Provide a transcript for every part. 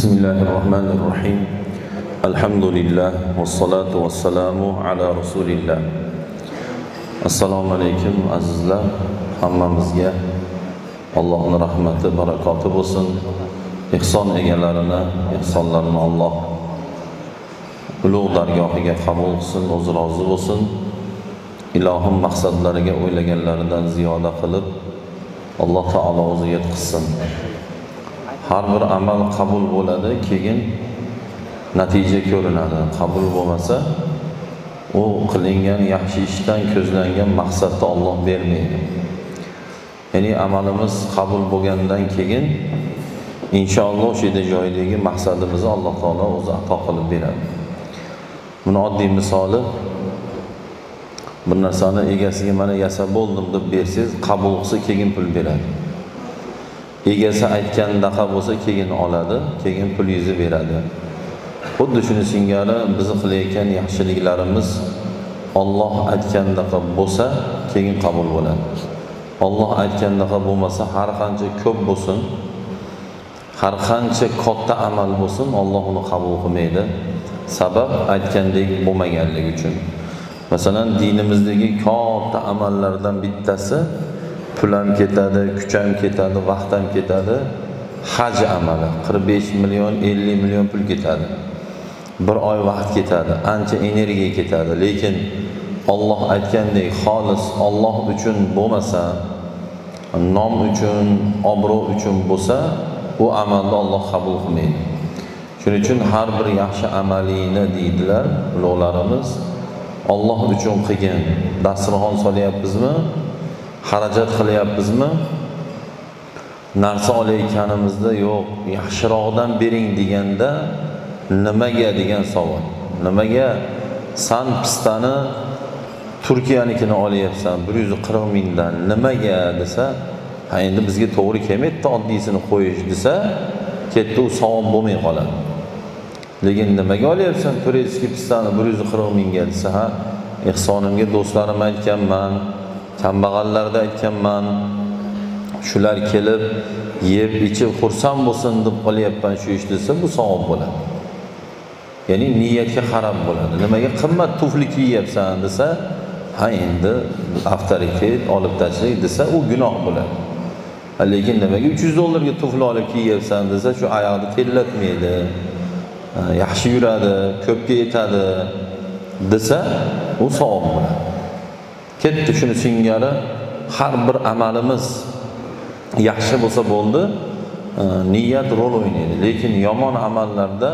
بسم الله الرحمن الرحيم الحمد لله والصلاة والسلام على رسول الله assalomu alaykum azizlar hammamizga allohni rahmati barakoti bo'lsin ehson egalarini ehsonlarini alloh ulug' dargohiga qabul qilsin o'zi rozi bo'lsin ilohim maqsadlariga o'ylaganlaridan ziyoda qilib alloh taolo o'zi yetkazsin Har bir amal qabul bo'ladi keyin natija ko'rinadi. Qabul bo'lmasa u qilingan yaxshi ishdan ko'zlangan maqsadni olloh bermaydi. Ya'ni amalimiz qabul bo'lgandan keyin inshaalloh o'sha yerda joyidagi maqsadimizni alloh taolo o'zi ato qilib beradi. Buni oddiy misoli bir narsani egasiga mana yasab bo'ldim deb bersangiz qabul qilsa keyin pul beradi. Egasi aytganidaqa bo'lsa keyin oladi keyin pulingizni beradi. Xuddi shuni singari bizni qilayotgan yaxshiliklarimiz olloh aytgandaqa bo'lsa keyin qabul bo'ladi. Olloh aytgandaqa bo'lmasa har qancha ko'p bo'lsin har qancha katta amal bo'lsin olloh uni qabul qilmaydi. Sabab aytgandek bo'lmaganligi uchun. Masalan dinimizdagi katta amallardan bittasi pul ham ketadi kuch ham ketadi vaqt ham ketadi. Haj amali qirq besh million ellik million pul ketadi. Bir oy vaqt ketadi ancha energiya ketadi. Lekin olloh aytgandek xolis olloh uchun bo'lmasa nom uchun obro' uchun bo'lsa u amalni olloh qabul qilmaydi. Shuning uchun har bir yaxshi amalingni deydilar ulug'larimiz olloh uchun qilgin. Dasturxon solyapmizmi? Xarajat qilyapmizmi? Narsa olayotganimizda yo'q yaxshiroqdan bering deganda nimaga degan savol. Nimaga? San pistani turkiyanikini olyapsan bir yuz qirq mingdan nimaga desa ha endi bizga to'g'ri kelmaydida oddiysini qo'yish desa ketdi u savob bo'lmay qoladi. Lekin nimaga olyapsan turetskiy pistani bir yuz qirq mingga desa ha ehsonimga do'stlarim aytganman kambag'allarda aytganman shular kelib yeb ichib xursand bo'lsin deb qilyapman shu ish desa bu savob bo'ladi. Ya'ni niyatga qarab bo'ladi. Nimaga qimmat tufli kiyyapsan desa ha endi avtoritet olib tashlaylik desa u gunoh bo'ladi. Lekin nimaga uch yuz dollarga tufli olib kiyyapsan desa shu oyoqni tellatmaydi yaxshi yuradi ko'pga yetadi desa u savob bo'ladi. Ketdi shuni singari har bir amalimiz yaxshi bo'lsa bo'ldi e, niyat rol o'ynaydi. Lekin yomon amallarda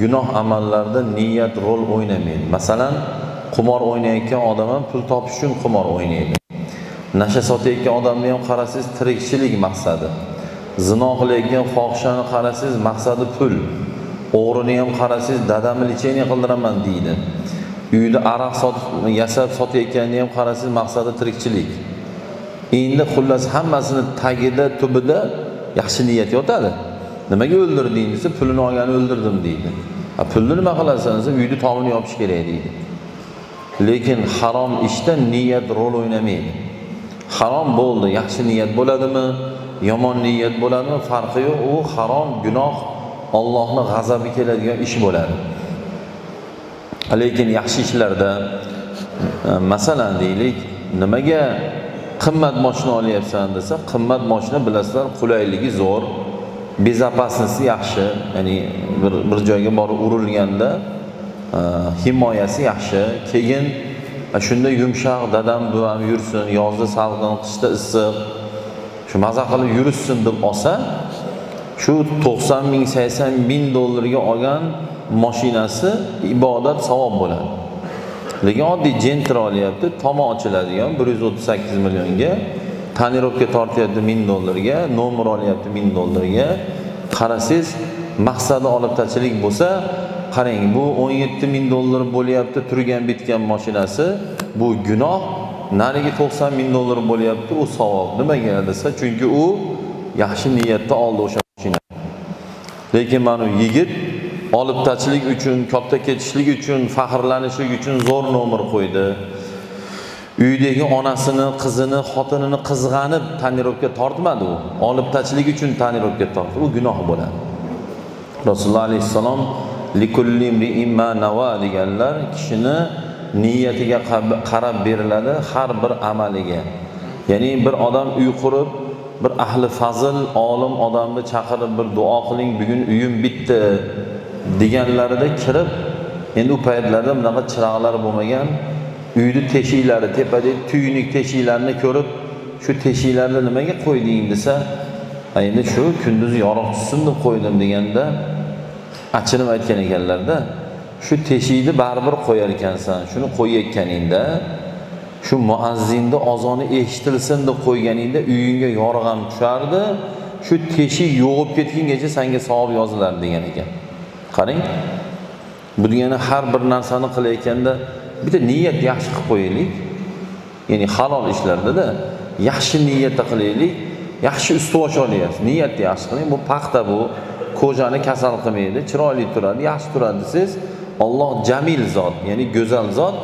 gunoh amallarda niyat rol o'ynamaydi. Masalan qimor o'ynayotgan odam ham pul topish uchun qimor o'ynaydi. Nasha sotayotgan odamni ham qarasangiz tirikchilik maqsadi. Zino qilayotgan fohishani qarasangiz maqsadi pul. O'g'rini ham qarasangiz dadamni lechение qildiraman deydi. Uyda aroq sotib yasab sotayotganini ham qarasangiz maqsadi tirikchilik. Endi xullas hammasini tagida tubida yaxshi niyat yotadi. Nimaga o'ldirding desa pulini olgani o'ldirdim deydi. Pulni nima qilasan desa uyni tomini yopish kerak deydi. Lekin harom ishda niyat rol o'ynamaydi. Harom bo'ldi yaxshi niyat bo'ladimi yomon niyat bo'ladimi farqi yo'q. U harom gunoh ollohni g'azabi keladigan ish bo'ladi. Lekin yaxshi ishlarda e, masalan deylik nimaga qimmat moshina olyapsan desa qimmat moshina bilasizlar qulayligi zo'r bezopasnosti yaxshi ya'ni bir, bir joyga borib urilganda e, himoyasi yaxshi keyin e, shunda yumshoq dadam buvam yursin yozda salqin qishda issiq shu maza qilib yurishsin deb olsa shu to'qson ming sakson ming dollarga olgan moshinasi ibodat savob bo'ladi. Lekin oddiy jentra olyapti tomi ochiladigan bir yuz o'ttiz sakkiz millionga tonirovka tortyapti ming dollarga nomer olyapti ming dollarga. Qarasangiz maqsadi oliftachilik bo'lsa qarang bu o'n yetti ming dollar bo'lyapti turgan bitgan moshinasi bu gunoh narigi to'qson ming dollar bo'lyapti u savob. Nimaga desa chunki u yaxshi niyatda oldi o'sha mashina. Lekin mana yigit olib tashlik uchun katta ketishlik uchun faxrlanishlik uchun zo'r nomer qo'ydi. Uydagi onasini qizini xotinini qizg'anib tonirovka tortmadi u. Olib tashlik uchun tonirovka tortdi. U gunoh bo'ladi. Rasululloh alayhissalom likulli ma nava deganlar kishini niyatiga qarab beriladi har bir amaliga. Ya'ni bir odam uy qurib bir ahli fazil olim odamni chaqirib bir duo qiling bugun uyim bitdi deganlarida kirib endi u paytlarda bunaqa chiroqlar bo'lmagan. Uyni teshiklari tepadagi tuynik teshiklarini ko'rib shu teshiklarni nimaga qo'yding desa endi shu kunduz yorug' tushsin deb qo'ydim deganda achinib aytgan ekanlarda shu teshikni baribir qo'yar ekansan shuni qo'yayotganingda shu muazzinni ozoni eshitilsin deb qo'yganingda uyingga yorug' ham tushardi shu teshik yo'g'ib ketgungacha sanga savob yozilardi degan ekan. Qarang bu degani har bir narsani qilayotganda bitta niyat yaxshi qilib qo'yaylik. Ya'ni halol ishlardada yaxshi niyatda qilaylik yaxshi ustivosh olyapsiz niyatni yaxshi qiling. Bu paxta bu. Ko'zani kasal qilmaydi chiroyli turadi yaxshi turadi desangiz olloh jamil zot ya'ni go'zal zot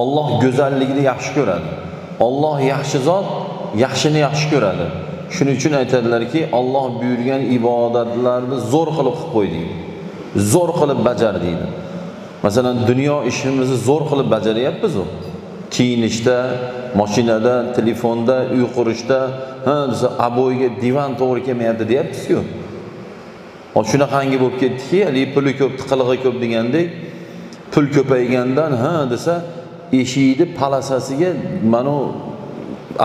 olloh go'zallikni yaxshi ko'radi. Olloh yaxshi zot yaxshini yaxshi ko'radi. Shuning uchun aytadilarki olloh buyurgan ibodatlarni zo'r qilib qilib qo'y deydi. Zo'r qilib bajar deydi. Masalan dunyo ishimizni zo'r qilib bajaryapmizu. Kiyinishda mashinada telefonda uy qurishda ha desa aboyga divan to'g'ri kelmayapti deyapmizku. Shunaqangi bo'lib ketdiki haligi puli ko'p tiqilig'i ko'p degandek pul ko'paygandan ha desa eshikni palasasiga mana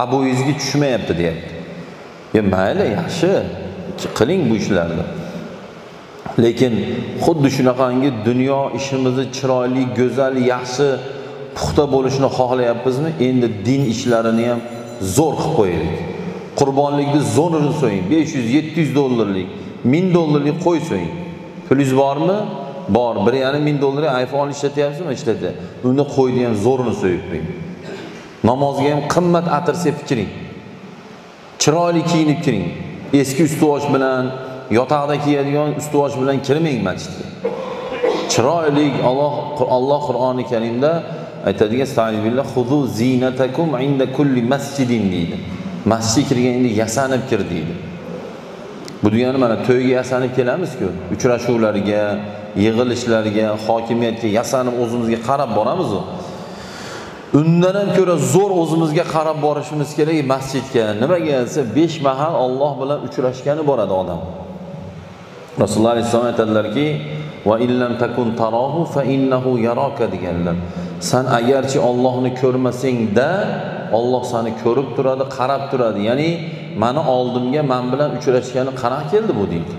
aboyingizga tushmayapti deyapti. Ya mayli yaxshi. Qiling bu ishlarni. Lekin xuddi shunaqangi dunyo ishimizni chiroyli go'zal yaxshi puxta bo'lishini xohlayapmizmi? Endi din ishlarini ham zo'r qilib qo'yaylik. Qurbonlikni zo'rini so'ying. besh yuz yetti yuz dollarlik ming dollarlik qo'y so'ying. Pulingiz bormi? Bor. Bir yarim ming dollarlik iphone ishlatyapsizmi? Ishlatyapti. Unda qo'yni ham zo'rini so'yib qo'ying. Namozga ham qimmat atir sepib kiring. Chiroyli kiyinib kiring. Eski ustuvosh bilan yotoqda kiyadigan ustuvosh bilan kirmang masjidga chiroyli Alloh Alloh Qur'oni Karimda aytadigan xudu zinatakum inda kulli masjidin deydi. Masjidga kirganda yasanib kir deydi. Bu degani mana to'yga yasanib kelamiz-ku. Uchrashuvlarga yig'ilishlarga hokimiyatga yasanib o'zimizga qarab boramiz undan ham ko'ra zo'r o'zimizga qarab borishimiz kerak masjidga. Nimaga desa besh mahal Alloh bilan uchrashgani boradi odam. Rasululloh alayhissalom aytadilarki va illam takun tarahu fa innahu yaraka deganlar. San agarchi Allohni ko'rmasangda Alloh seni ko'rib turadi qarab turadi. Ya'ni mani oldimga man bilan uchrashgani qanaqa keldi bu deydi.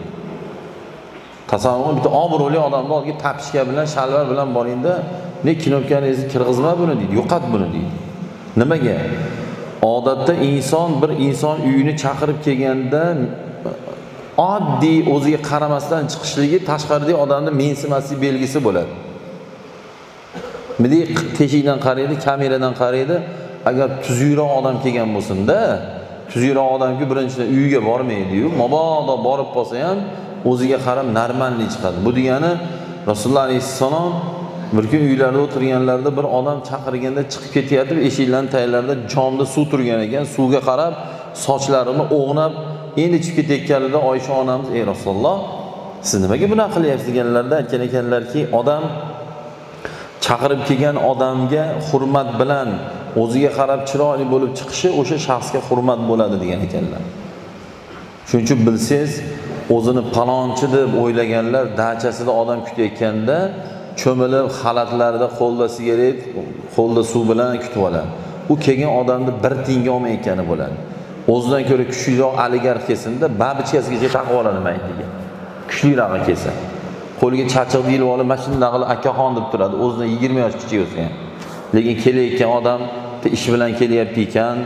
Tasavvur bitta obro'li odamni oldiga tapishka bilan shalvar bilan boringda ne kinopkaningizni kirg'izma buni deydi yo'qot buni deydi. Nimaga? Odatda inson bir inson uyini chaqirib kelganda oddiy o'ziga qaramasdan chiqishligi tashqaridagi odamni mensimaslik belgisi bo'ladi. Bunday teshikdan qaraydi kameradan qaraydi agar tuzukroq odam kelgan bo'lsinda tuzukroq odamki birinchidan uyiga bormaydiyu mabodo borib qolsa ham o'ziga qarab normalniy chiqadi. Bu degani rasululloh alayhissalom bir kun uylarida o'tirganlarida bir odam chaqirganda chiqib ketyapti eshiklarni taglarida jomda suv turgan ekan. Suvga qarab sochlarini o'g'nab endi chiqib ketayotganida oysha onamiz ey rasululloh siz nimaga bunaqa qilyapsiz? deganlarida aytgan ekanlarki odam chaqirib kelgan odamga hurmat bilan o'ziga qarab chiroyli bo'lib chiqishi o'sha shaxsga hurmat bo'ladi degan ekanlar. Shuning uchun bilsangiz o'zini palonchi deb o'ylaganlar dachasida odam kutayotganda cho'milib xalatlarida qo'lda sigaret qo'lda suv bilan kutib oladi. U kelgan odamni bir tiyinga olmayotgani bo'ladi. O'zidan ko'ra kuchliroq oligarx kelsinda babichkasigacha taqib oladi mayliga kuchlirog'i kelsa qo'liga chachiqni ilib olib mana qilib akaxon deb turadi. O'zidan yigirma yosh kichik bo'lsa ham lekin kelayotgan odam ish bilan kelyapti ekan.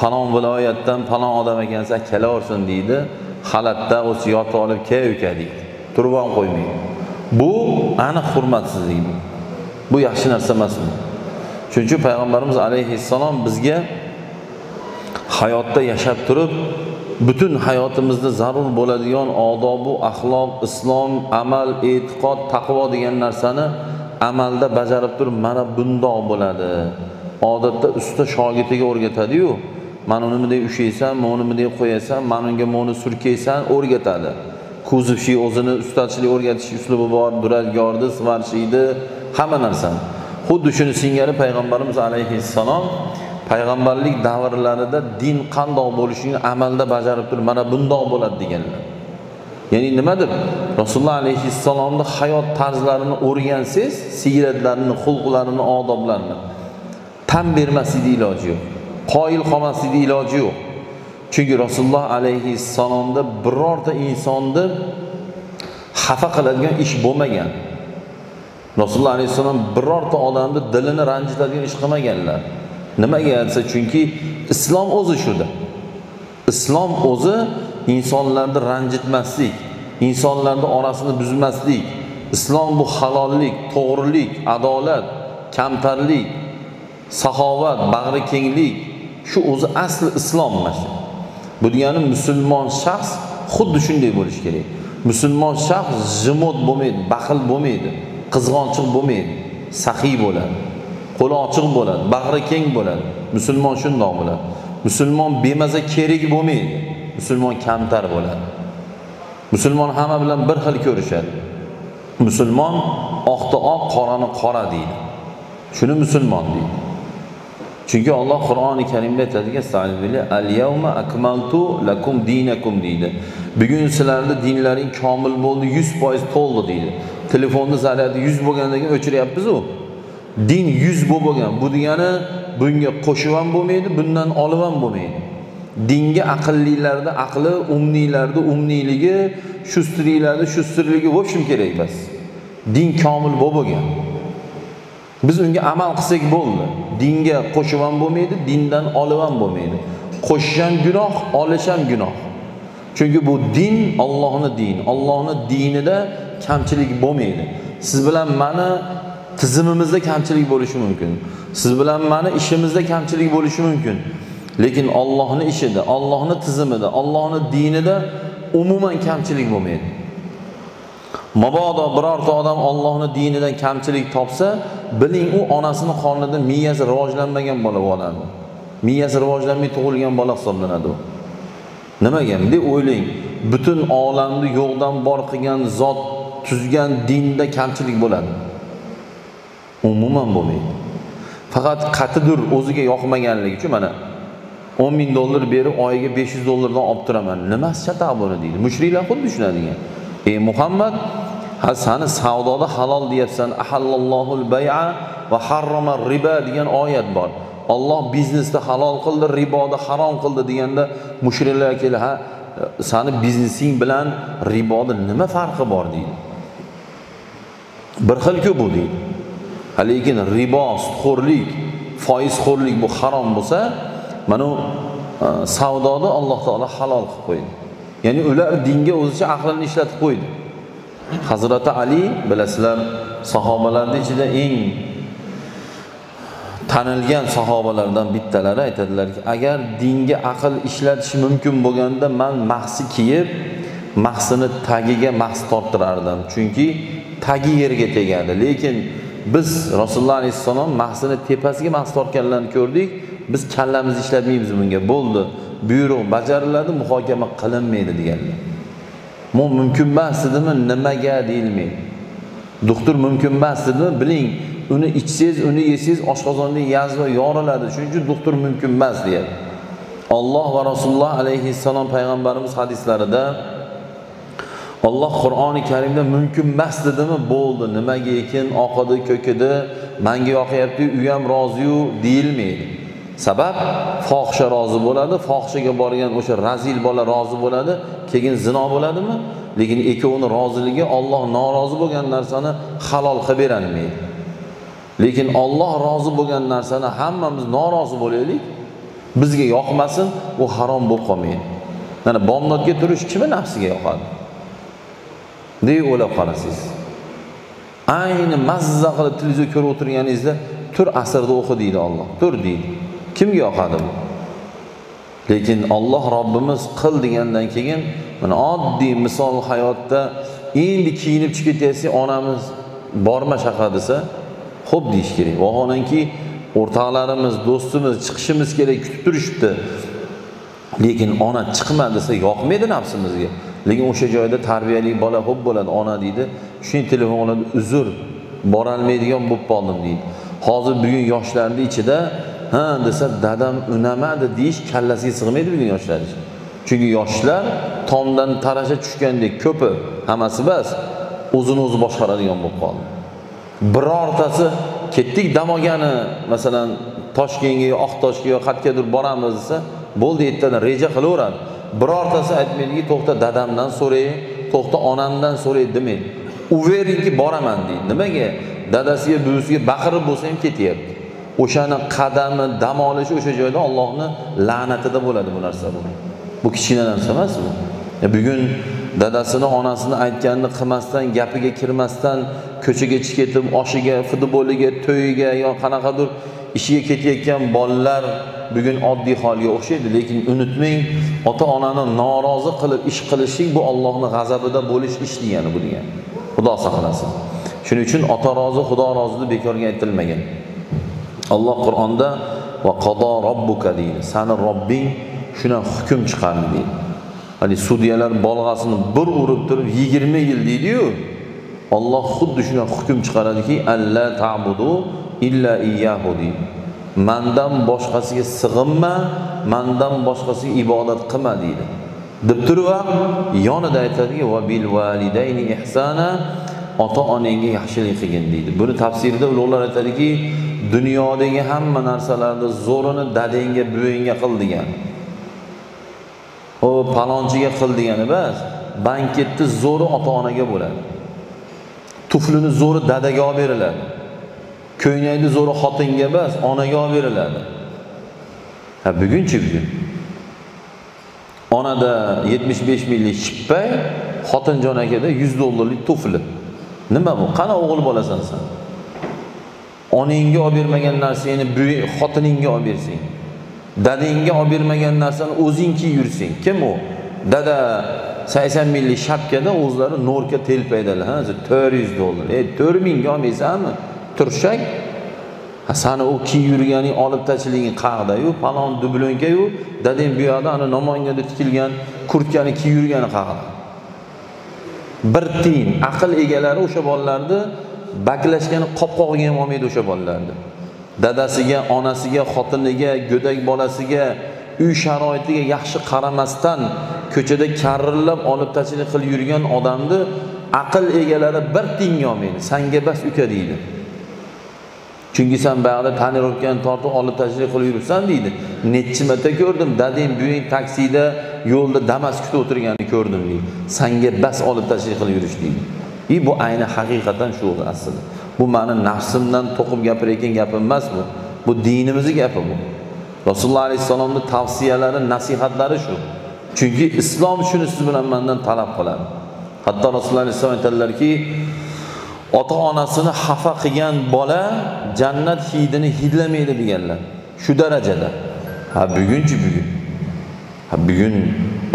Palon viloyatdan palon odam ekan san kelaversin deydi. Xalatda o'zi yotib olib kel uka deydi. Turib ham qo'ymaydi bu aniq hurmatsizlik bu yaxshi narsa emas bu shuning uchun payg'ambarimiz alayhissalom bizga hayotda yashab turib butun hayotimizda zarur bo'ladigan odobu axloq islom amal e'tiqod taqvo degan narsani amalda bajarib turib mana bundoq bo'ladi. Odatda usta shogirdiga o'rgatadiyu. Mana uni bunday ushlaysan mana uni bunday qo'yasan mana unga mana surkaysan o'rgatadi. Kuzovchi o'zini ustachilik o'rgatish uslubi bor duradgorni svarshiydi hamma narsani xuddi shuni singari payg'ambarimiz alayhissalom payg'ambarlik davrlarida din qandoq bo'lishini amalda bajarib turib mana bundoq bo'ladi deganlar. Ya'ni nimadir? Rasululloh alayhissalomni hayot tarzlarini o'rgansangiz siyratlarini xulqlarini odoblarini tan bermaslikni iloji yo'q. Qoyil qolmaslikni iloji yo'q. Chunki rasululloh alayhissalomda birorta insonni xafa qiladigan ish bo'lmagan. Rasululloh alayhissalom birorta odamni dilini ranjitadigan ish qilmaganlar. Nimaga desa chunki islom o'zi shuda. Islom o'zi insonlarni ranjitmaslik insonlarni orasini buzmaslik islom bu halollik to'g'rilik adolat kamtarlik saxovat bag'ri kenglik shu o'zi asli islom mana shu bu degani musulmon shaxs xuddi shunday bo'lishi kerak. Musulmon shaxs jimot bo'lmaydi baxil bo'lmaydi qizg'onchiq bo'lmaydi saxiy bo'ladi qo'li ochiq bo'ladi bag'ri keng bo'ladi. Musulmon shundoq bo'ladi. Musulmon bemaza kerak bo'lmaydi musulmon kamtar bo'ladi. Musulmon hamma bilan bir xil ko'rishadi. Musulmon oqni oq qorani qora deydi. Shuni musulmon deydi. Chunki olloh qur'oni karimda aytadiki al yawma akmaltu lakum dinakum deydi. Bugun sizlarni dinlaring komil bo'ldi yuz foiz to'ldi deydi. Telefonni zaryadi yuz bo'lgandan keyin o'chiryapmizu. Din yuz bo'lib bo'lgan. Bu degani bunga qo'shib ham bo'lmaydi bundan olib ham bo'lmaydi. Dinga aqllilarni aqli umniylarni umniyligi shustriylarda shustirligi в общем kerak emas. Din komil bo'lib bo'lgan. Biz unga amal qilsak bo'ldi. Dinga qo'shib ham bo'lmaydi dindan olib ham bo'lmaydi. Qo'shish ham gunoh olish ham gunoh. Chunki bu din ollohni dini. Ollohni dinida kamchilik bo'lmaydi. Siz bilan mani tizimimizda kamchilik bo'lishi mumkin. Siz bilan mani ishimizda kamchilik bo'lishi mumkin. Lekin ollohni ishida ollohni tizimida ollohni dinida umuman kamchilik bo'lmaydi. Mabodo birorta odam ollohni dinidan kamchilik topsa biling u onasini qornida miyasi rivojlanmagan bola bo'ladi miyasi rivojlanmay tug'ilgan bola hisoblanadi u. Nimaga deb o'ylang butun olamni yo'qdan bor qilgan zot tuzgan dinda kamchilik bo'ladi. Umuman bo'lmaydi faqat qatidur o'ziga yoqmaganligi uchun mana o'n ming dollar berib oyiga besh yuz dollardan olib turaman. Nimasi chatoq buni deydi? Mushriklar xuddi shunadigan ey muhammad ha sani savdoda halol deyapsan. Ahallallohul bay'a va harrama riba degan oyat bor. Olloh biznesni halol qildi riboni harom qildi deganda mushriklar kelib ha sani biznesing bilan riboni nima farqi bor deydi. Bir xilku bu deydi. Lekin ribo sudxo'rlik foizxo'rlik bu harom bo'lsa mana u e, savdoni alloh taolo halol qilib qo'ydi. Ya'ni ular dinga o'zicha aqlini ishlatib qo'ydi. Hazrati ali bilasizlar sahobalarni ichida eng tanilgan sahobalardan bittalari aytadilarki agar dinga aql ishlatish mumkin bo'lganda man mahsi kiyib mahsini tagiga mahs torttirardim. Chunki tagi yerga tegadi. Lekin biz rasululloh alayhissalom mahsini tepasiga mahs tortganlarni ko'rdik. Biz kallamizni ishlatmaymiz bunga. Bo'ldi. Buyruq bajariladi muhokama qilinmaydi deganlar. Bu mumkin emas dedimi? Nimaga deyilmaydi doktor mumkin emas dedimi? Biling uni ichsangiz uni yesangiz oshqozonda yazva yoriladi shuning uchun doktor mumkin emas deyapti. Olloh va rasululloh alayhissalom payg'ambarimiz hadislarida olloh qur'oni karimda mumkin emas dedimi? Bo'ldi. Nimaga ekin oqidi ko'kidi? Manga yoqyapti u ham roziyu deyilmaydi sabab fohisha rozi bo'ladi. Fohishaga borgan o'sha razil bola rozi bo'ladi keyin zino bo'ladimi? Lekin ikkovini roziligi olloh norozi bo'lgan narsani halol qilib berolmaydi lekin olloh rozi bo'lgan narsani hammamiz norozi bo'laylik. Bizga yoqmasin u harom bo'lib qolmaydi. Mana bomdodga turish kimni nafsiga yoqadi? Deb o'ylab qarasangiz ayni mazza qilib televizor ko'rib o'tirganingizda tur asrda o'qi deydi olloh tur deydi. Kimga yoqadi bu lekin olloh robbimiz qil degandan keyin mana oddiy misol hayotda endi kiyinib chiqib ketyapsang onamiz borma shaqa desa xo'p deyish kerak. Vaholanki o'rtoqlarimiz do'stimiz chiqishimiz kerak kutib turishibdi. Lekin ona chiqma desa yoqmaydi nafsimizga. Lekin o'sha joyda tarbiyali bola xo'p bo'ladi ona deydi. Shuning telefon oladi uzr borolmaydigan bo'lib qoldim deydi. Hozir bugun yoshlarni ichida ha desa dadam unamadi deyish kallasiga sig'maydi bugun yoshlarni chunki yoshlar tomdan tarasha tushgandek ko'pi hammasi emas o'zini o'zi boshqaradigan bo'lib qoldi. Birortasi ketdik dam olgani masalan toshkentga yo oqtoshga yo qayergadir boramiz desa bo'ldi ertadan reja qilaveradi. Birortasi aytmaydiki to'xta dadamdan so'ray to'xta onamdan so'ray demaydi. Uverinki boraman deydi. Nimaga? Dadasiga buvisiga baqirib bo'lsa ham ketyapti. O'shani qadami dam olishi o'sha joyda ollohni la'natida bo'ladi bu narsa bu. Bu kichkina narsa emas bu. Bugun dadasini onasini aytganini qilmasdan gapiga kirmasdan ko'chaga chiqib ketib oshiga futboliga to'yiga yo qanaqadir ishiga ketayotgan bolalar bugun oddiy holga o'xshaydi. Lekin unutmang ota onani norozi qilib ish qilishlik bu ollohni g'azabida bo'lish ish degani bu degani. Xudo saqlasin. Shuning uchun ota rozi xudo rozi deb bekorga aytilmagan. Alloh qur'onda va qado robbuka deydi. Sani robbing shuna hukm chiqardi deydi. Haligi sudyalar bolg'asini bir urib turib yigirma yil deydiyu olloh xuddi shuna hukm chiqaradiki alla tabudu illa iyyahu deydi. Mandan boshqasiga sig'inma mandan boshqasiga ibodat qilma deydi. Deb turib ham yonida aytadiki va bil validayni ihsana ota onangga yaxshilik qilgin deydi. Buni tafsirida ulug'lar aytadiki dunyodagi hamma narsalarni zo'rini dadangga buvangga qil degan. U palonchiga qil degani emas banketni zo'ri ota onaga bo'ladi. Tuflini zo'ri dadaga olib beriladi. Ko'ylakni zo'ri xotinga emas onaga olib beriladi. Ha bugunchi bugun onada yetmish besh minglik shippay xotinjon akada yuz dollarlik tufli. Nima bu? Qani o'g'il bolasan san onangga olib bermagan narsangni xotiningga olib bersang dadangga olib bermagan narsani o'zing kiyib yursang kim u? Dada sakson minglik shapkada o'zlari no'rka telpaydilar ha to'rt yuz dollar. Ey to'rt mingga olmaysanmi turshak? Ha sani u kiyib yurganing olib tashlagin qayerdayu palon dublonkayu dadang bu yoqda ana namanganda tikilgan kurtkani kiyib yurgani qayerda bir tiyin aql egalari o'sha bolalarni baklashgani qopqog'iga ham olmaydi o'sha bolalarni. Dadasiga onasiga xotiniga go'dak bolasiga uy sharoitiga yaxshi qaramasdan ko'chada karillab olib tashlik qilib yurgan odamni aql egalari bir tiyinga olmaydi sanga bas uka deydi. Chunki san boyag'ida tonirovkani tortib olib tashlik qilib yuribsan deydi. Nechi marta ko'rdim dadang buving taksida yo'lda damas kutib o'tirganini ko'rdim deydi. Sanga bas olib tashlik qilib yurish deydi. И bu ayni haqiqatan shu aslida bu mani nafsimdan to'qib gapirayotgan gapim emas bu. Bu dinimizni gapi bu. Rasululloh alayhissalomni tavsiyalari nasihatlari shu. Chunki islom shuni siz bilan mandan talab qiladi. Hatto rasululloh alayhissalom aytadilarki ota onasini xafa qilgan bola jannat hidini hidlamaydi deganlar. Shu darajada. Ha bugunchi bugun. Ha bugun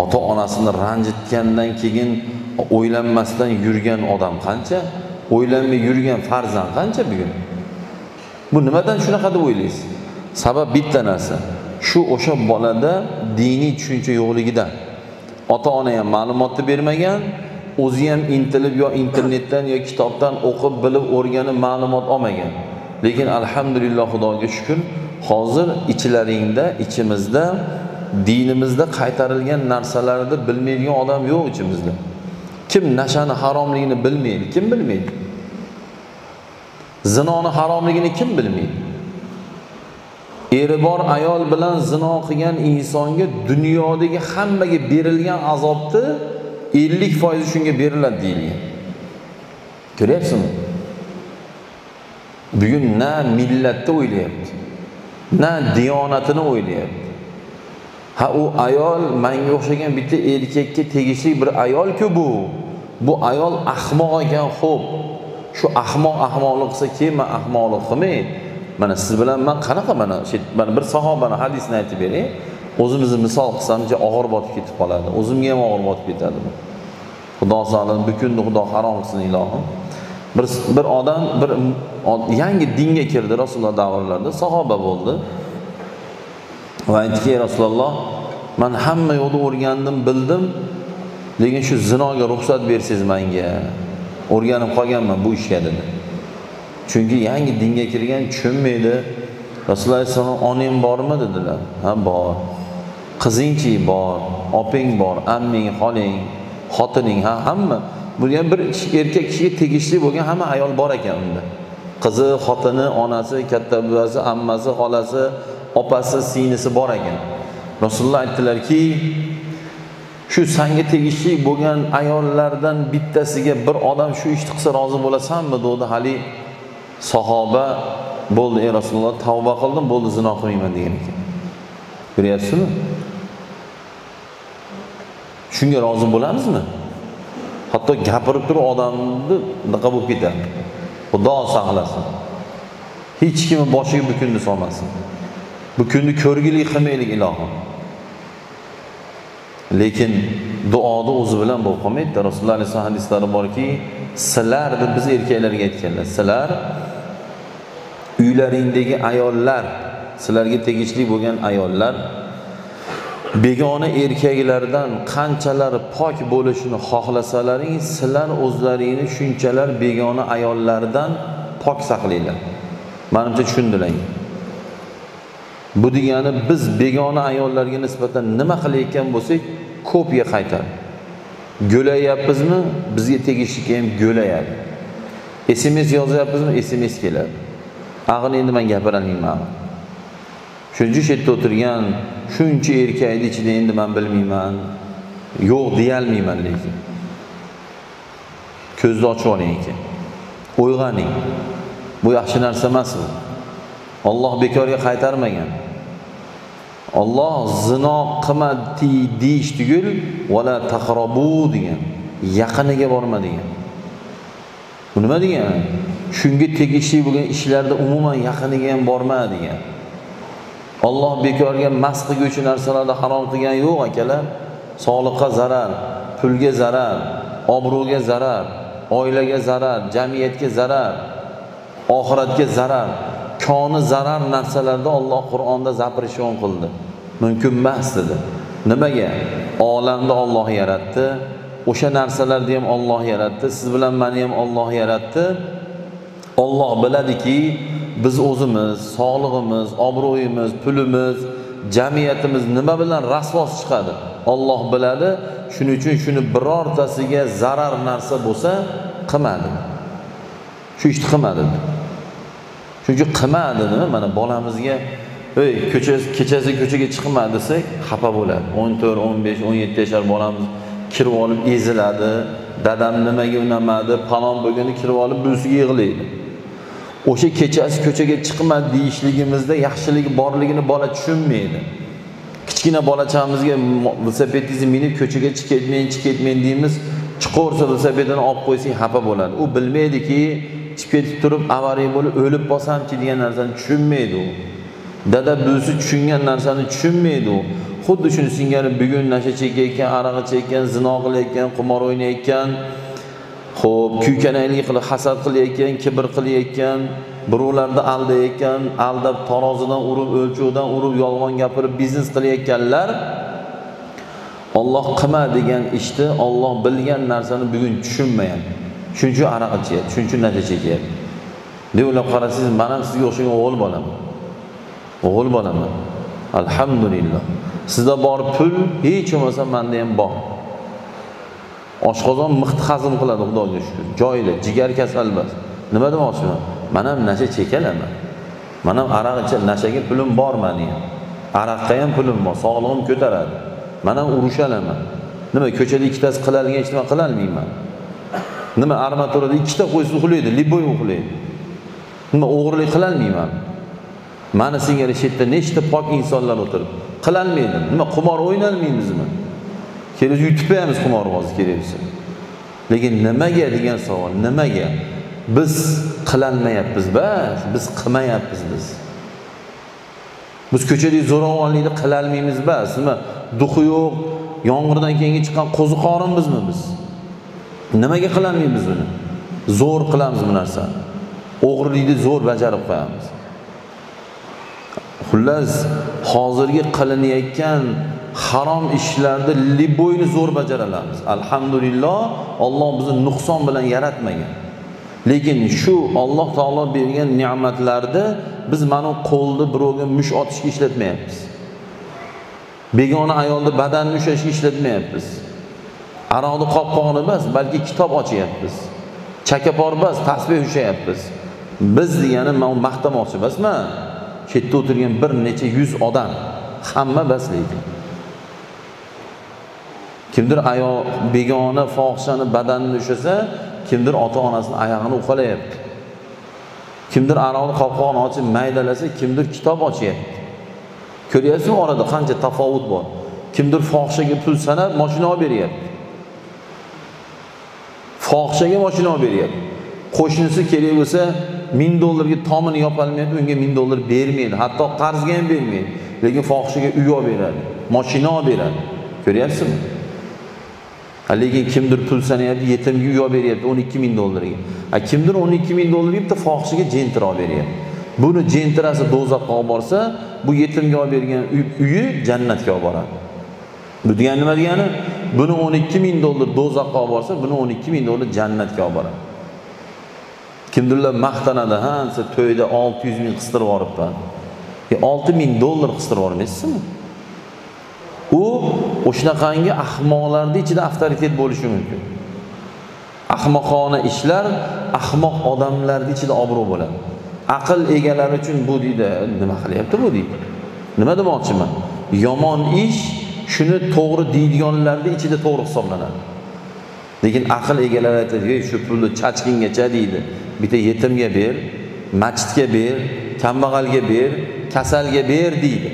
ota onasini ranjitgandan keyin o'ylanmasdan yurgan odam qancha? O'ylanmay yurgan farzand qancha bugun? Bu nimadan shunaqa deb o'ylaysiz? Sabab bitta narsa. Shu o'sha bolada diniy tushuncha yo'qligidan. Ota ona ham ma'lumotni bermagan o'zi ham intilib yo internetdan yo kitobdan o'qib bilib o'rganib ma'lumot olmagan. Lekin alhamdulillah xudoga shukur hozir ichlaringda ichimizda dinimizda qaytarilgan narsalarni bilmaydigan odam yo'q ichimizda. Kim nashani haromligini bilmaydi kim bilmaydi? Zinoni haromligini kim bilmaydi? Eri bor ayol bilan zino qilgan insonga dunyodagi hammaga berilgan azobni ellik foizi shunga beriladi deyilgan ko'ryapsizmi? Bugun na millatni o'ylayapti na diyonatini o'ylayapti. Ha u ayol manga o'xshagan bitta erkakka tegishli bir ayolku bu. Bu ayol ahmoq ekan xo'p. Shu ahmoq ahmoqlik qilsa keyin man ahmoqlik qilmay mana siz bilan man qanaqa mana mana bir sahobani hadisini aytib bering. O'zimizni misol qilsamchi og'ir botib ketib qoladi. O'zimga ham og'ir botib ketadi xudo saqlasin bu kunni xudo harom qilsin ilohim. Bir bir odam bir yangi dinga kirdi rasululloh davrlarida sahoba bo'ldi. Va aytdiki rasululloh man hamma yo'lni o'rgandim bildim lekin shu zinoga ruxsat bersangiz menga o'rganib qolganman bu ishga dedi. Chunki yangi dinga kirgan tushunmaydi. Rasululloh alayhissalom onang bormi? dedilar. Ha bor. Qizingchi? Bor. Opang bor. Amming xoling. Xotining? Ha hamma. Bu bir erkak kishiga tegishli bo'lgan hamma ayol bor ekan unda. Qizi xotini onasi katta buvasi ammasi xolasi opasi singlisi bor ekan. Rasululloh aytdilarki shu sanga tegishli bo'lgan ayollardan bittasiga bir odam shu ishni qilsa rozi bo'lasanmi degdi haligi sahoba bo'ldi ey rasululloh tavba qildim bo'ldi zino qilmayman degan ekan. Ko'ryapsizmi shunga rozi bo'lamizmi? Hatto gapirib turib odamni bunaqa bo'lib ketadi xudo saqlasin hech kimni boshiga bu kunni solmasin. Bu kunni ko'rgilik qilmaylik ilohim. Lekin duoni o'zi bilan bo'lib qolmaydida. Rasululloh alayhisalom hadislari borki sizlar deb biz erkaklarga aytganlar. Sizlar uylaringdagi ayollar sizlarga tegishli bo'lgan ayollar begona erkaklardan qanchalar pok bo'lishini xohlasalaring sizlar o'zlaringni shunchalar begona ayollardan pok saqlanglar. Manimcha tushundilar bu degani biz begona ayollarga nisbatan nima qilayotgan bo'lsak ko'pga qaytadi go'layapmizmi bizga tegishli ham go'layadi sms yozyapmizmi? Sms keladi. Ag'ini endi man gapirolmayman shuning uchun shu yerda o'tirgan shuncha erkakni ichida endi man bilmayman. Yo'q deyolmayman lekin. Ko'zni ochib oling ekan. Uyg'oning. Bu yaxshi narsa emas bu. Olloh bekorga qaytarmagan. Olloh zino qilma deyish tugul vala taqrobu degan. Yaqiniga borma degan. Bu nima degani shunga tegishli bo'lgan ishlarda umuman yaqiniga ham borma degan. Olloh bekorga mast qilguvchi narsalarni harom qilgani yo'q akalar. Sog'liqqa zarar pulga zarar obro'ga zarar oilaga zarar jamiyatga zarar oxiratga zarar. Koni zarar narsalarda olloh qur'onda zaprishon qildi. Mumkin emas dedi. Nimaga? Olamni olloh yaratdi. O'sha narsalarni ham olloh yaratdi. Siz bilan mani ham olloh yaratdi. Olloh biladiki biz o'zimiz sog'lig'imiz obro'yimiz pulimiz jamiyatimiz nima bilan rasvos chiqadi? Olloh biladi. Shuning uchun shuni birortasiga zarar narsa bo'lsa qilmadi shu ishni qilmadi chunki qilma qilmadi nima? Mana bolamizga ey kechasi ko'chaga chiqma desak xafa bo'ladi. O'n to'rt o'n besh o'n yetti yashar bolamiz kirib olib eziladi. Dadam nimaga unamadi? Palon bo'lgani kirib olib buvisiga yig'laydi. O'sha kechasi ko'chaga chiqma deyishligimizda yaxshilik borligini bola tushunmaydi. Kichkina bolachamizga velosipedingizni minib ko'chaga chiqib ketmang chiqib ketmang deymiz. Chiqaversa velosipedini olib qo'ysang xafa bo'ladi. U bilmaydiki chiqib ketib turib avariya bo'lib o'lib qolsamchi degan narsani tushunmaydi u. Dada buvisi tushungan narsani tushunmaydi u. Xuddi shuni singari bugun nasha chekayotgan aroq ichayotgan zino qilayotgan qimor o'ynayotgan ho'p kuykanaylik qilib hasad qilayotgan kibr qilayotgan birovlarni aldayotgan aldab tarozidan urib o'lchovdan urib yolg'on gapirib biznes qilayotganlar olloh qilma degan ishni olloh bilgan narsani bugun tushunmayapti. Shuning uchun aroq ichyapti shuning uchun nasha chekyapti deb o'ylab qarasangiz man ham sizga o'xshagan o'g'il bolaman o'g'il bolaman alhamdulillah. Sizda bor pul hech bo'lmasa manda ham bor. Oshqozon mixni hazm qiladi xudoga shukur joyida jigar kasal emas nima demoqchiman? Man ham nasha chekalaman. Man ham aroq icha nashaga pulim bor mani ham. Aroqqa ham pulim bor sog'lig'im ko'taradi. Man ham urushalaman. Nima ko'chada ikkitasi qiladigan hech nima qilolmayman nima armaturada ikkita qo'ysa uxlaydi liboy uxlaydi. Nima o'g'irlik qilolmayman mani singari shu yerda nechta pok insonlar o'tiribdi qilolmaydi nima qimor o'ynolmaymizmi kelib yutib qo'yamiz qimorbozni kerak bo'lsa lekin nimaga degan savol nimaga? Biz qilolmayapmiz bas biz qilmayapmiz biz. Biz ko'chadagi zo'ravonlikni qilolmaymiz bas nima duxi yo'q yomg'irdan keyingi chiqqan qo'ziqorinmizmi biz? Nimaga qilolmaymiz buni zo'r qilamiz bu narsani o'g'irlikni zo'r bajarib qo'yamiz. Xullas hozirgi qilinayotgan harom ishlarni liboyni zo'r bajara olamiz. Alhamdulillah olloh bizni nuqson bilan yaratmagan. Lekin shu olloh taolo bergan ne'matlarni biz mana qo'lni birovga mush otishga ishlatmayapmiz. Begona ayolni badanini ushlashga ishlatmayapmiz. Aroqni qopqoni emas balki kitob ochyapmiz chakapor emas tasbeh ushlayapmiz biz degani man maqtamoqchi emasman shu yerda o'tirgan bir necha yuz odam hamma baslaydi. Kimdir ayol begona fohishani badanini ushlasa kimdir ota onasini oyog'ini uqalayapti kimdir aroqni qopqog'ini ochib maydalasa kimdir kitob ochyapti. Ko'ryapsizmi orada qancha tafovut bor? Kimdir fohishaga pul sanab moshina olib beryapti. Fohishaga moshina olib beryapti. Qo'shnisi kerak bo'lsa ming dollarga tomini yopolmayapti unga ming dollar bermaydi. Hatto qarzga ham bermaydi lekin fohishaga uy olib beradi moshina olib beradi. Ko'ryapsizmi? Lekin kimdir pul sanayapti yetimga uy olib beryapti o'n ikki ming dollarga. Kimdir o'n ikki ming dollarga bitta fohishaga jentira olib beryapti. Buni jentirasi do'zaxga olib borsa bu yetimga olib bergan uyi jannatga olib boradi. Bu degani nima degani? Buni o'n ikki ming dollar do'zaxga olib borsa buni o'n ikki ming dollar jannatga olib boradi. Kimdirlar maqtanadi ha desa to'yda olti yuz ming qistirib yuboribman olti ming dollar qistirib yubormaysizmi u o'shanaqangi ahmoqlarni ichida avtoritet bo'lishi mumkin. Ahmoqona ishlar ahmoq odamlarni ichida obro' bo'ladi. Aql egalari uchun bu deydi nima qilyapti bu? deydi. Nima demoqchiman? Yomon ish shuni to'g'ri deydiganlarni ichida to'g'ri hisoblanadi. Lekin aql egalari aytadi shu pulni chachkingacha deydi. Bitta yetimga ber masjidga ber kambag'alga ber kasalga ber deydi.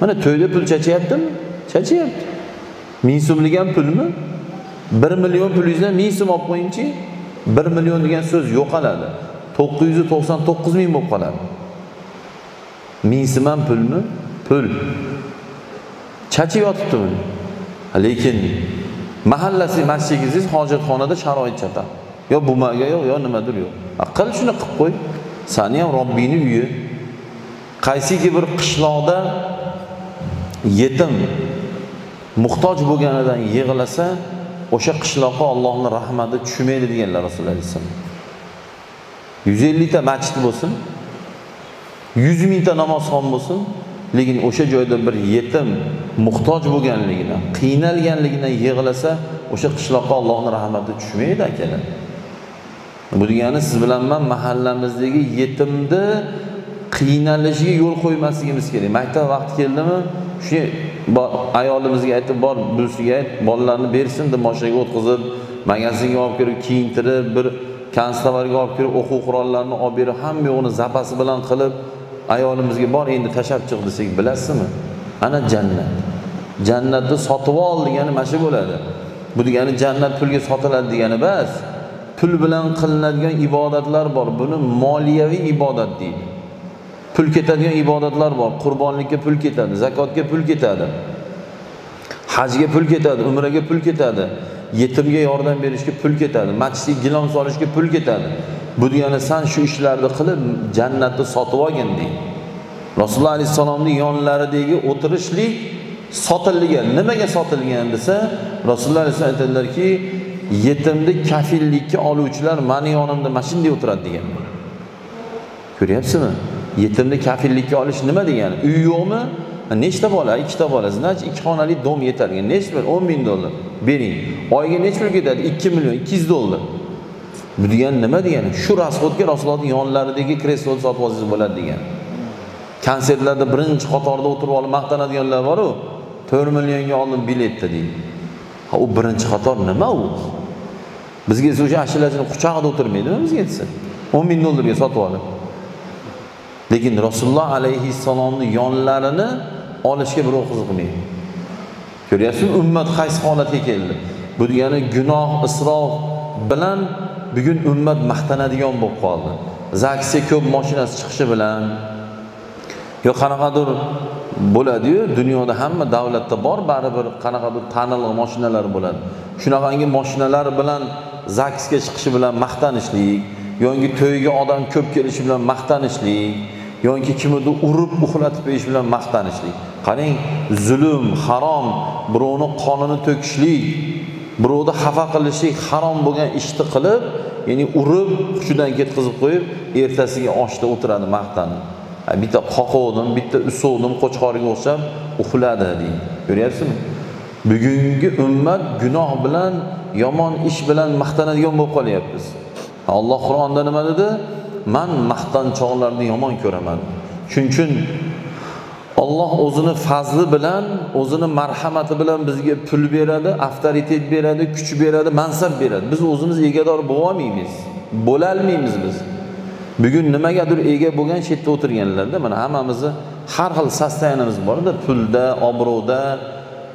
Mana to'yda pul chachyaptimi? Chachyapti. Ming so'mlik ham pulmi? Bir million pulingizdan ming so'm olib qo'yingchi. Bir million degan so'z yo'qoladi to'qqiz yuz to'qson to'qqiz ming bo'lib qoladi. Ming so'm ham pulmi? Pul. Chachib yotibdi lekin mahallasi masjidingiz hojatxonada sharoit chatadi yo bumaga yo'q yo nimadir yo'q qil shuni qilib qo'y. Sani ham robbingni uyi. Qaysiki bir qishloqda yetim muhtoj bo'lganidan yig'lasa o'sha qishloqqa ollohni rahmati tushmaydi deganlar rasululloh alayhissalom yuz ellikta masjid bo'lsin yuz mingta namozxon bo'lsin lekin o'sha joyda bir yetim muhtoj bo'lganligidan qiynalganligidan yig'lasa o'sha qishloqqa allohni rahmati tushmaydi akalar. Bu degani siz bilan man mahallamizdagi yetimni qiynalishiga yo'l qo'ymasligimiz kerak. Maktab vaqti keldimi? Shu ayolimizga aytib bor buvisiga ayt bolalarni bersin deb moshinaga o'tkazib magazinga olib kirib kiyintirib bir konstovarga olib kirib o'quv qurollarini olib berib hamma yo'g'ini zapasi bilan qilib ayolimizga bor endi tashlab chiq desak bilasizmi? Ana jannat. Jannatni sotib ol degani mana shu bo'ladi. Bu degani jannat pulga sotiladi degani emas pul bilan qilinadigan ibodatlar bor. Buni moliyaviy ibodat deydi. Pul ketadigan ibodatlar bor. Qurbonlikka pul ketadi zakotga pul ketadi. Hajga pul ketadi umraga pul ketadi. Yetimga yordam berishga pul ketadi. Masjidga gilam solishga pul ketadi. Bu degani san shu ishlarni qilib jannatni sotib olgin deydi. Rasululloh alayhissalomni yonlaridagi o'tirishlik sotilgan. Nimaga sotilgan desa rasululloh alayhisalom aytadilarki yetimni kafillikka oluvchilar mani yonimda mana shunday o'tiradi degan. Ko'ryapsizmi? Yetimni kafillikka olish nima degani? Uy yo'qmi? Nechta bola? Ikkita bola. Значит ikki xonali dom yetadi nechi pul o'n ming dollar. Bering. Oyiga nechi pul ketadi? Ikki million ikki yuz dollar. Bu degani nima degani? Shu расходga rasulullohni yonlaridagi kresloni sotib olsangiz bo'ladi degan. Konsertlarda birinchi qatorda o'tirib olib maqtanadiganlar boru to'rt millionga oldim biletni deydi. Ha u birinchi qator nima u? Bizga esa o'sha ashulachini quchog'ida o'tirmaydimi bizga desa? o'n ming dollarga sotib olib. Lekin rasululloh alayhissalomni yonlarini olishga birov qiziqmaydi ko'ryapsizmi? Ummat qaysi holatga keldi? Bu degani gunoh isrof bilan bugun ummat maqtanadigan bo'lib qoldi. Zaksga ko'p moshinasi chiqishi bilan yo qanaqadir bo'ladiyu dunyoda hamma davlatda bor baribir qanaqadir tanilgan moshinalar bo'ladi. Shunaqangi moshinalar bilan zaksga chiqishi bilan maqtanishlik yoki to'yga odam ko'p kelishi bilan maqtanishlik yoki kimnidir urib uxlatib qo'yish bilan maqtanishlik. Qarang zulm harom birovni qonini to'kishlik birovni xafa qilishlik harom bo'lgan ishni qilib ya'ni urib hushidan ketkazib qo'yib ertasiga oshda o'tiradi maqtanib. Bitta qoqovdim bitta usovdim qo'chqorga o'xshab uxladi deydi ko'ryapsizmi? Bugungi ummat gunoh bilan yomon ish bilan maqtanadigan bo'lib qolyapmiz. Alloh qur'onda nima dedi? Man maqtanchoqlarni yomon ko'raman. Shuning uchun olloh o'zini fazli bilan o'zini marhamati bilan bizga pul beradi avtoritet beradi kuch beradi mansab beradi. Biz o'zimiz egador bo'lolmaymiz. Bo'lolmaymiz biz. Bugun nimagadir ega bo'lgan shu yerda o'tirganlarda mana hammamizni har xil состояниямiz borda pulda obro'da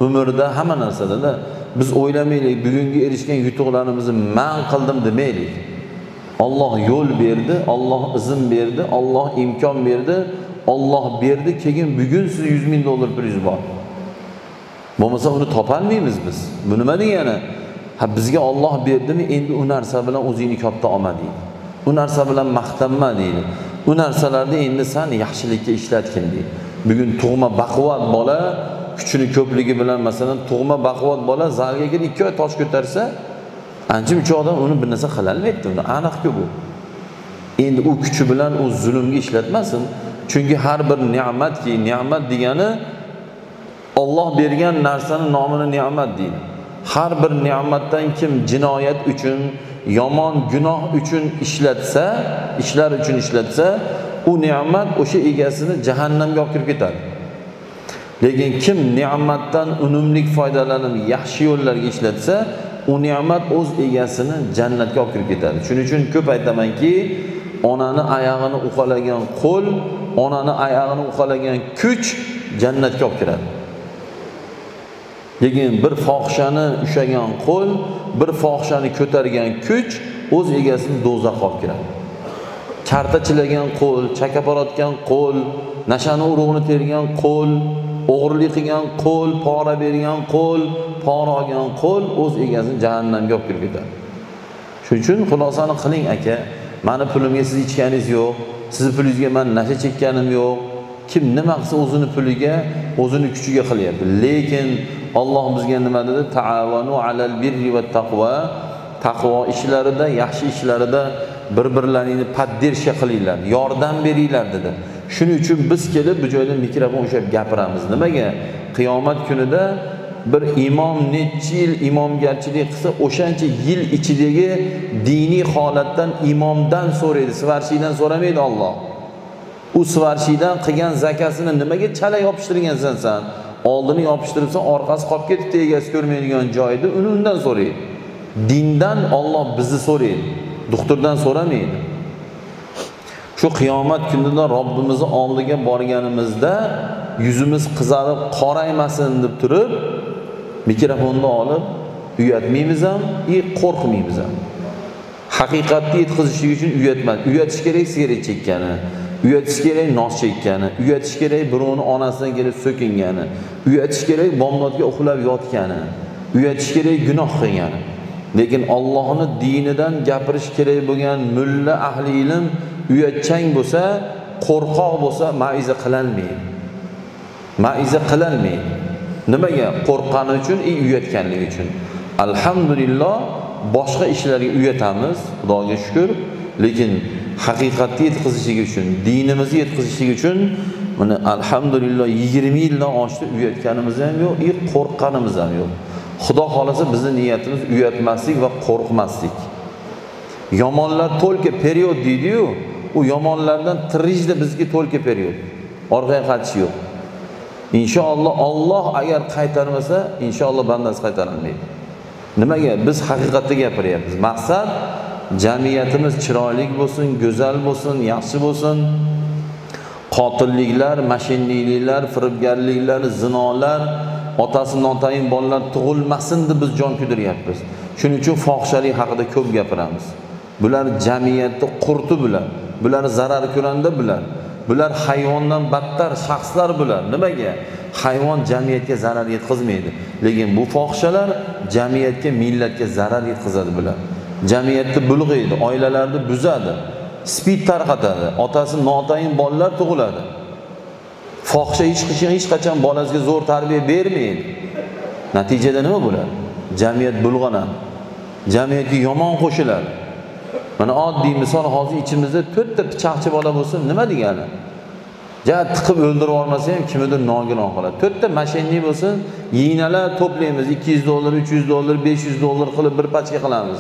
umrda hamma narsadada biz o'ylamaylik bugungi erishgan yutuqlarimizni man qildim demaylik. Olloh yo'l berdi olloh izn berdi olloh imkon berdi olloh berdi keyin bugun siz yuz ming dollar pulingiz bor. Bo'lmasa uni topolmaymiz biz. Bu nima degani? Ha bizga olloh berdimi endi u narsa bilan o'zingni katta olma deydi. U narsa bilan maqtanma deydi. U narsalarni endi san yaxshilikka ishlatgin deydi. Bugun tug'ma baquvvat bola kuchini ko'pligi bilan masalan tug'ma baquvvat bola zalga kirib ikki oy tosh ko'tarsa ancha muncha odam uni bir narsa qilolmaydi uni aniqku bu. Endi u kuchi bilan u zulmga ishlatmasin. Chunki har bir ne'matki ne'mat degani olloh bergan narsani nomini ne'mat deydi. Har bir ne'matdan kim jinoyat uchun yomon gunoh uchun ishlatsa ishlar uchun ishlatsa u ne'mat o'sha egasini jahannamga olib kirib ketadi. Lekin kim ne'matdan unumli foydalanib yaxshi yo'llarga ishlatsa u ne'mat o'z egasini jannatga olib kirib ketadi. Shuning uchun ko'p aytamanki onani oyog'ini uqalagan qo'l onani oyog'ini uqalagan kuch jannatga olib kiradi. Lekin bir fohishani ushlagan qo'l bir fohishani ko'targan kuch o'z egasini do'zaxga olib kiradi kartachilagan qo'l chakaporotgan qo'l nashani urug'ini tergan qo'l o'g'irlik qilgan qo'l pora bergan qo'l pora olgan qo'l o'z egasini jahannamga olib kirib ketadi. Shuning uchun xulosani qiling aka mani pulimga siz ichganingiz yo'q sizni pulingizga man nasha chekkanim yo'q. Kim nima qilsa o'zini puliga o'zini kuchiga qilyapti. Lekin olloh bizga nima dedi? Taavanu alal birri va taqvo taqvo ishlarida yaxshi ishlarida bir birlaringni поддержка qilinglar yordam beringlar dedi. Shuning uchun biz kelib bu joyda mikrofon ushlab gapiramiz. Nimaga? Qiyomat kunida bir imom nechi yil imomgarchilik qilsa o'shancha yil ichidagi diniy holatdan imomdan so'raydi svarshiydan so'ramaydi olloh u svarshiydan qilgan zakasini nimaga chala yopishtirgansan san oldini yopishtiribsa orqasi qolib ketibdi egasi ko'rmaydigan joyda uni undan so'raydi. Dindan olloh bizni so'raydi doktordan so'ramaydi. Shu qiyomat kunida robbimizni oldiga borganimizda yuzimiz qizarib qoraymasin deb turib mikrofonni olib uyatmaymiz ham и qo'rqmaymiz ham. Haqiqatni yetkazishlik uchun uyatma uyatish kerak sigaret chekkani uyatish kerak nos chekkani uyatish kerak birovni onasidan kelib so'kingani uyatish kerak bomdodga uxlab yotgani uyatish kerak gunoh qilgani. Lekin ollohni dinidan gapirish kerak bo'lgan mulla ahli ilm uyatchang bo'lsa qo'rqoq bo'lsa maiza qilolmaydi maiza qilolmaydi nimaga? Qo'rqqani uchun и uyatganligi uchun. Alhamdulillah boshqa ishlarga uyatamiz xudoga shukur lekin haqiqatni yetkazishlik uchun dinimizni yetkazishlik uchun mana alhamdulillah yigirma yildan oshdi uyatganimiz ham yo'q и qo'rqqanimiz ham yo'q. Xudo xohlasa bizni niyatimiz uyatmaslik va qo'rqmaslik. Yomonlar только period deydiyu u yomonlardan tirijda bizga только period. Orqaga qaytish yo'q. Inshaalloh olloh agar qaytarmasa inshaalloh bandasi qaytarilmaydi nimaga? Biz haqiqatda gapiryapmiz. Maqsad jamiyatimiz chiroyli bo'lsin go'zal bo'lsin yaxshi bo'lsin. Qotilliklar mashinliklar firibgarliklar zinolar otasi notayin bolalar tug'ilmasin deb biz jon kuydiryapmiz. Shuning uchun fohishalik haqida ko'p gapiramiz. Bular jamiyatni qurti bular bular zarar ko'randa bular bular hayvondan battar shaxslar bular. Nimaga? Hayvon jamiyatga zarar yetkazmaydi. Lekin bu fohishalar jamiyatga millatga zarar yetkazadi bular. Jamiyatni bulg'aydi oilalarni buzadi spid tarqatadi otasi notayin bolalar tug'iladi. Fohisha hech qachon hech qachon bolasiga zo'r tarbiya bermaydi. Natijada nima bo'ladi? Jamiyat bulg'anadi. Jamiyatga yomon qo'shiladi mana oddiy misol hozir ichimizda to'rtta pichoqchi bola bo'lsa nima degani? Ja tiqib o'ldirib yubormasa ham kimnidir nogiron qiladi to'rtta moshennik bo'lsin yig'inalar to'playmiz ikki yuz dollar uch yuz dollar besh yuz dollar qilib bir pachka qilamiz.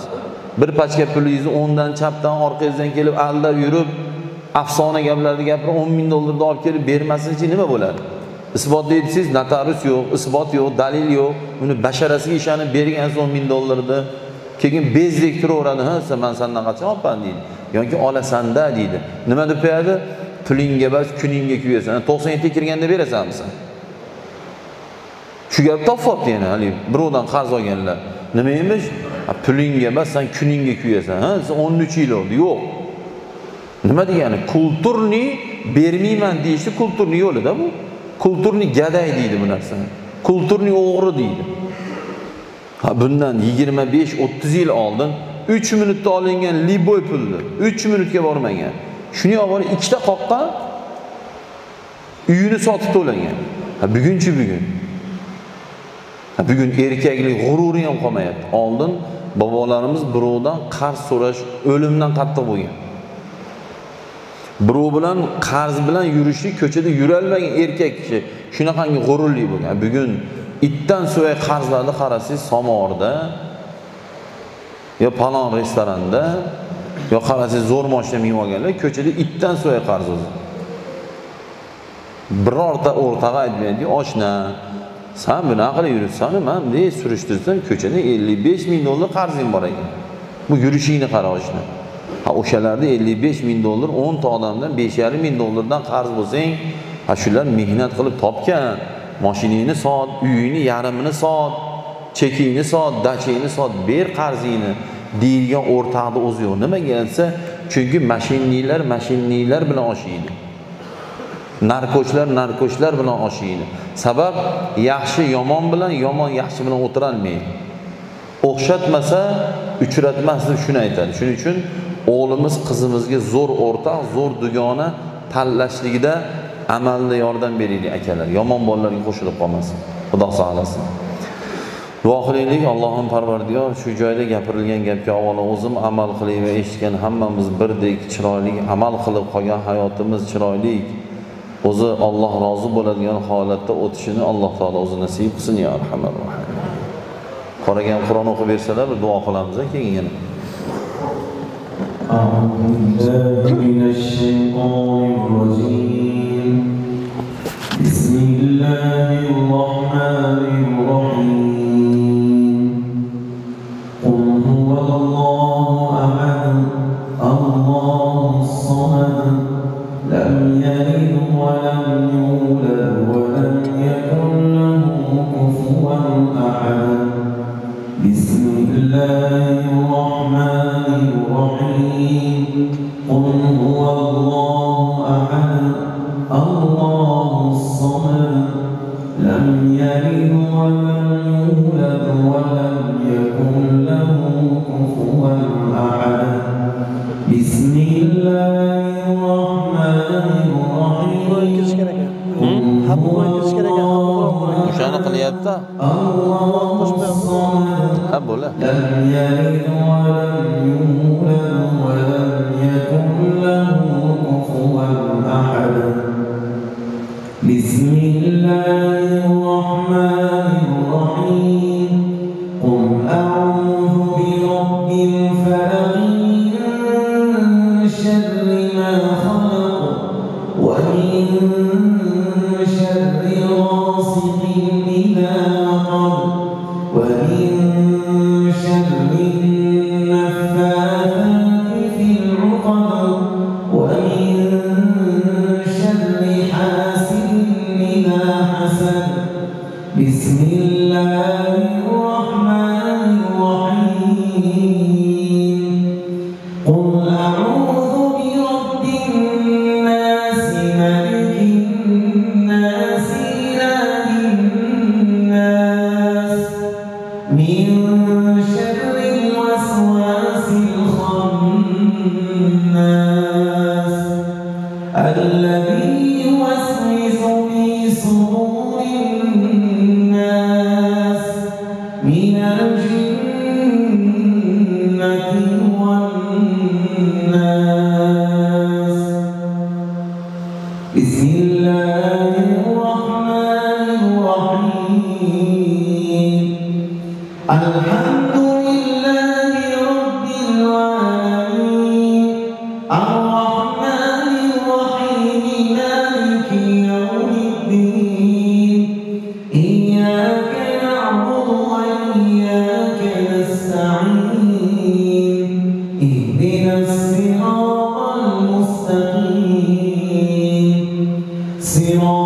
Bir pachka pulingizni o'ngdan chapdan orqangizdan kelib aldab yurib afsona gaplarni gapirib o'n ming dollarni olib kelib bermasinchi nima bo'ladi? Isbotlaydi desangiz notarius yo'q isbot yo'q dalil yo'q. Uni basharasiga ishonib bergansiz o'n ming dollarni. Keyin bezdek turaveradi ha man sandan qachon olibman? deydi. Yoki olasanda deydi. Nima deb qo'yadi? Pulingga emas kuningga kuyasan to'qson yettiga kirganda berasanmi san shu gapni topyapti yana haligi. Birovdan qarz olganlar. Nima emish pulingga emas san kuningga kuyasan ha? Sen o'n uch yil oldi yo'q. Nima degani? Kulturniy bermayman deyishni kulturniy yo'lida bu. Kulturniy gaday deydi bu narsani. Kulturniy o'g'ri deydi. Ha bundan yigirma besh o'ttiz yil oldin uch minutda olingan liboy pulni uch minutga bormagan. Shuni olib borib ikkita qoqqa uyini sotib to'lagan. Ha bugunchi bugun. Bugun erkaklik g'ururi ham qolmayapti. Oldin bobolarimiz birovdan qarz so'rash o'limdan qattiq bo'lgan. Birov bilan qarz bilan yurishlik ko'chada yurolmagan erkak kishi shunaqangi g'ururli bo'lgan. Bugun itdan so'ray qarzlarni qarasangiz somorda yo palon restoranda yo qarasangiz zo'r moshina minib olganlar ko'chada itdan so'ray qarz o'zi. Birorta o'rtog'i aytmaydi oshna san bunaqa qilib yuribsanu man bunday surishtirsam ko'chada ellik besh ming dollar qarzim bor ekan bu yurishingni qara oshna ha o'shalarda ellik besh ming dollar o'nta odamdan besh yarim ming dollardan qarz bo'lsang ha shular mehnat qilib topgan moshinangni sot uyingni yarmini sot chekingni sot dachangni sot ber qarzingni deydigan o'rtaqni o'zi yo'q nimaga desa chunki mashinniklar mashinniklar bilan oshiydi narkoshlar narkoshlar bilan oshiydi. Sabab yaxshi yomon bilan yomon yaxshi bilan o'tirolmaydi. O'xshatmasa uchratmas deb shuni aytadi. Shuning uchun o'g'limiz qizimizga zo'r o'rtoq zo'r dugona tanlashligida amalda yordam beraylik akalar. Yomon bolalarga qo'shilib qolmasin. Xudo saqlasin duo qilaylik allohim parvardigor shu joyda gapirilgan gapga avvalo o'zim amal qilay va eshitgan hammamiz birdek chiroyli amal qilib qolgan hayotimiz chiroyli. o'zi olloh rozi bo'ladigan holatda o'tishini alloh taolo o'zi nasib qilsin ya arhamar rohim qolgan qur'on o'qib bersalar bir duo qilamiz keyin yana أعوذ بالله من الشيطان الرجيم بسم الله الرحمن الرحيم يلد ولم يولد. O'shani Si no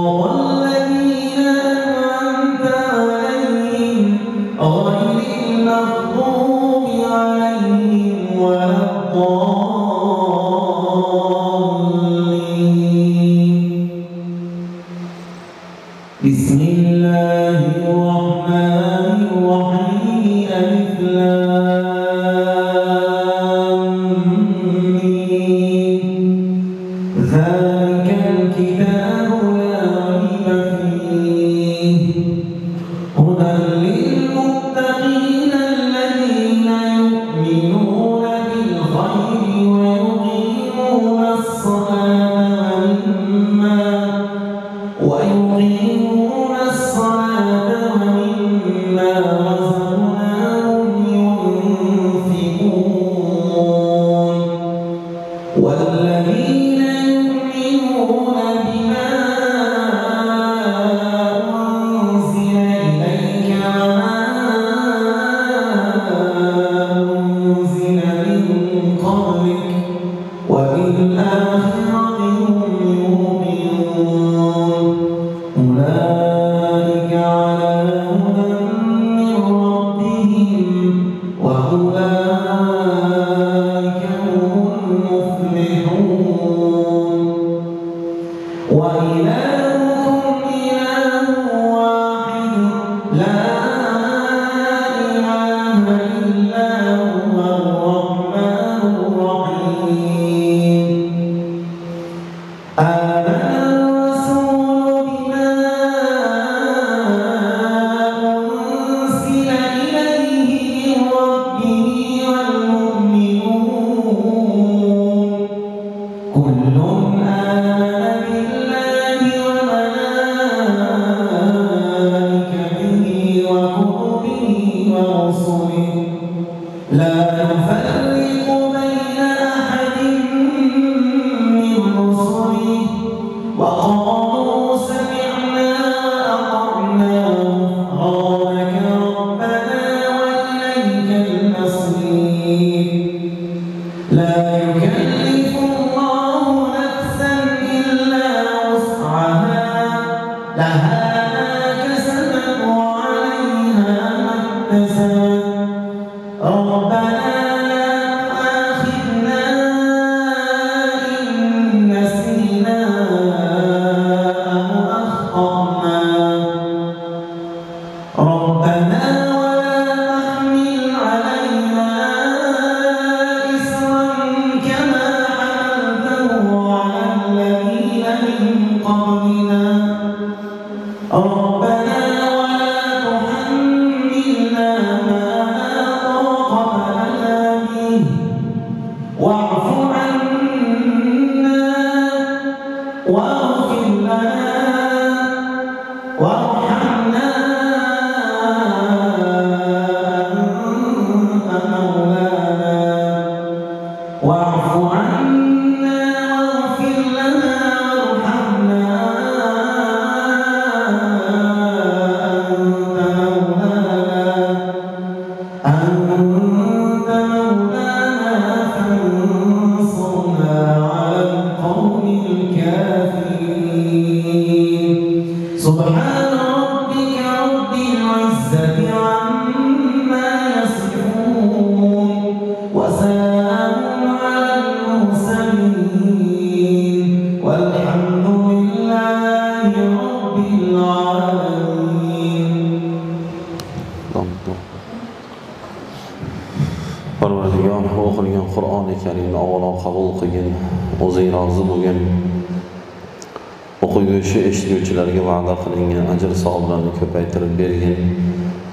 kishilarga va'da qilingan ajr savoblarni ko'paytirib bergin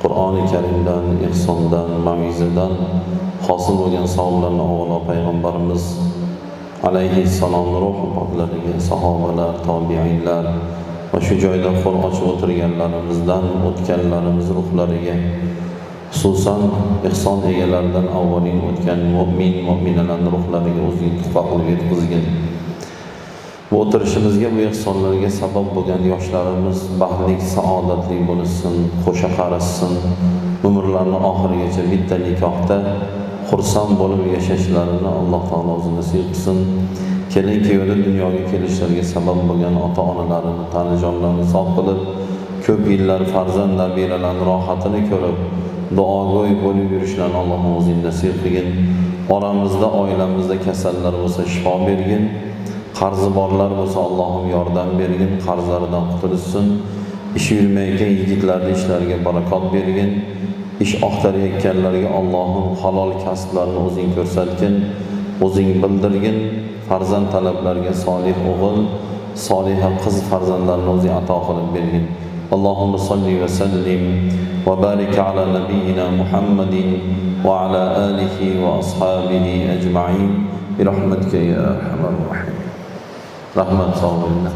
qur'oni karimdan ehsondan mavizadan hosil bo'lgan savoblarni avvalo payg'ambarimiz alayhissalomni ruhi poklariga sahobalar tobiinlar va shu joyda qo'l ochib o'tirganlarimizdan o'tganlarimiz ruhlariga xususan ehson egalaridan avvaling o'tgan mo'min mo'minalarni ruhlariga o'zing tuhfa qilib yetkazgin. Bu o'tirishimizga bu ehsonlarga sabab bo'lgan yoshlarimiz baxtli saodatli bo'lishsin qo'sha qarashsin umrlarini oxirigacha bitta nikohda xursand bo'lib yashashlarini alloh taolo o'zi nasib qilsin. Kelin kuyovni dunyoga kelishlariga sabab bo'lgan ota onalarini tanijonlarini sog' qilib ko'p yillar farzand nabiralarni rohatini ko'rib duogo'y bo'lib yurishlarini alloh o'zing nasib qilgin. Oramizda oilamizda kasallar bo'lsa shifo bergin. qarzi borlar bo'lsa allohim yordam bergin qarzlaridan qutulishsin ishi yurmayotgan yigitlarni ishlariga barakot bergin ish oqtarayotganlarga allohim halol kasblarni o'zing ko'rsatgin o'zing bildirgin farzand talablariga solih o'g'il soliha qiz farzandlarni o'zing ato qilib bergin اللهم صل وسلم وبارك على نبينا محمد وعلى آله وأصحابه أجمعين برحمتك يا أرحم الراحمين 那么，作为呢？